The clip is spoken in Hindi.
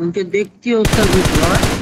उनके देखती है उसका विश्वास